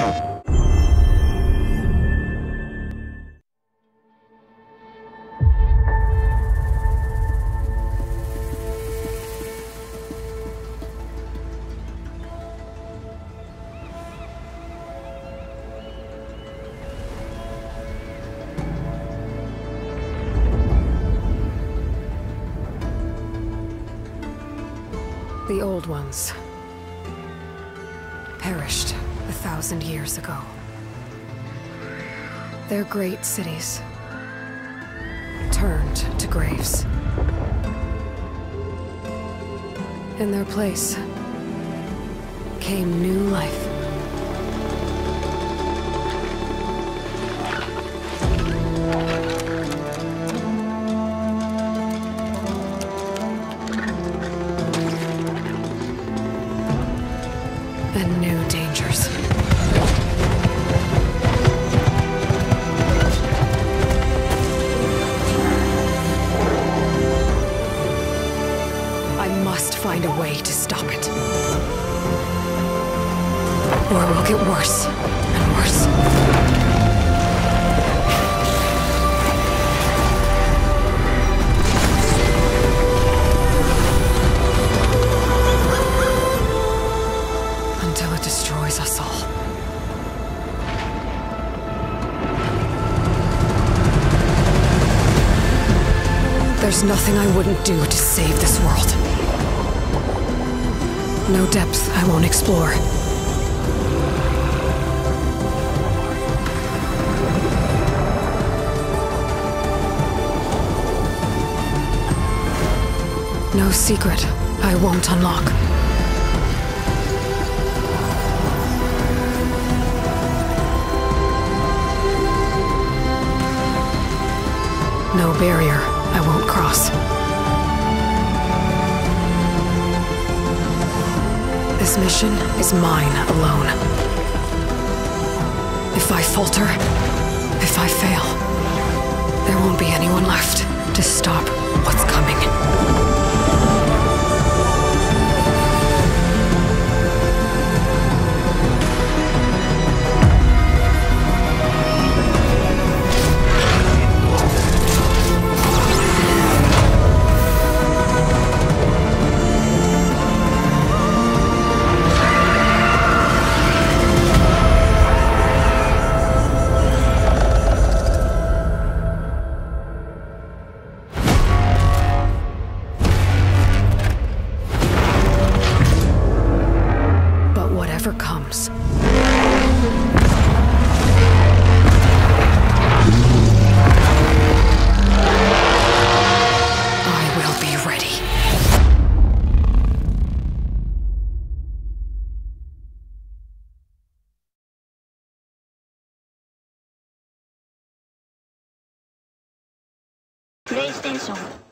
The old ones perished thousand years ago. Their great cities turned to graves. In their place came new life. And new dangers. Must find a way to stop it. Or it will get worse and worse. Until it destroys us all. There's nothing I wouldn't do to save this world. No depth I won't explore. No secret I won't unlock. No barrier I won't cross. This mission is mine alone. If I falter, if I fail, there won't be anyone left to stop what's coming. Whatever comes, I will be ready. PlayStation